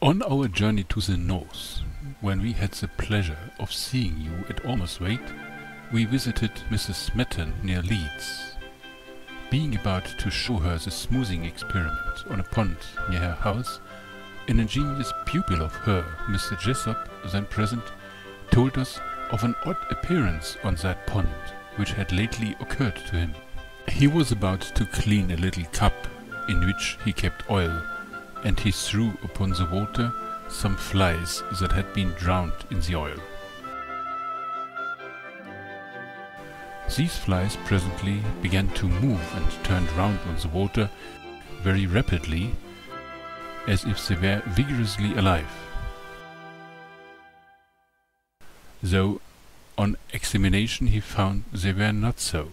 On our journey to the north, when we had the pleasure of seeing you at Ormathwaite, we visited Mrs. Smeaton near Leeds. Being about to show her the smoothing experiment on a pond near her house, an ingenious pupil of her, Mr. Jessop, then present, told us of an odd appearance on that pond which had lately occurred to him. He was about to clean a little cup in which he kept oil, and he threw upon the water some flies that had been drowned in the oil. These flies presently began to move and turned round on the water very rapidly, as if they were vigorously alive. Though on examination he found they were not so.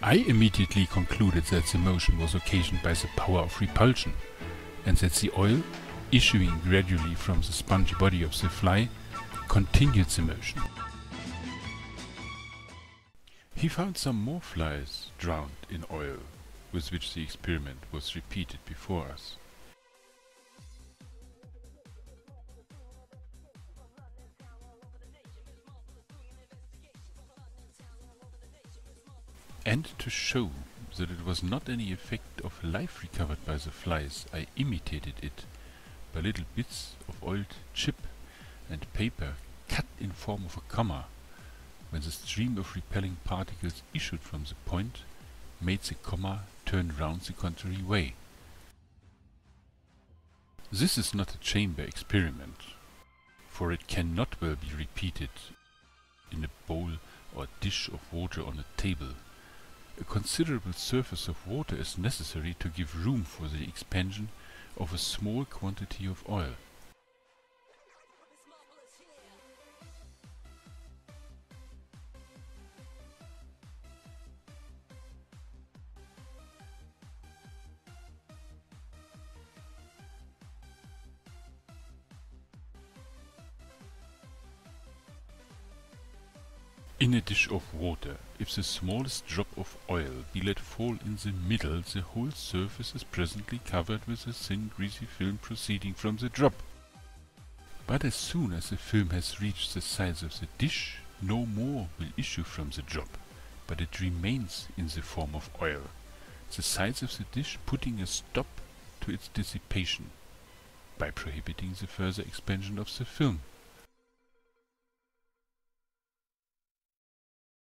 I immediately concluded that the motion was occasioned by the power of repulsion, and that the oil, issuing gradually from the spongy body of the fly, continued the motion. He found some more flies drowned in oil, with which the experiment was repeated before us. And to show that it was not any effect of life recovered by the flies, I imitated it by little bits of oiled chip and paper cut in form of a comma, when the stream of repelling particles issued from the point made the comma turn round the contrary way. This is not a chamber experiment, for it cannot well be repeated in a bowl or dish of water on a table. Considerable surface of water is necessary to give room for the expansion of a small quantity of oil. In a dish of water, if the smallest drop of oil be let fall in the middle, the whole surface is presently covered with a thin greasy film proceeding from the drop. But as soon as the film has reached the sides of the dish, no more will issue from the drop, but it remains in the form of oil, the sides of the dish putting a stop to its dissipation by prohibiting the further expansion of the film.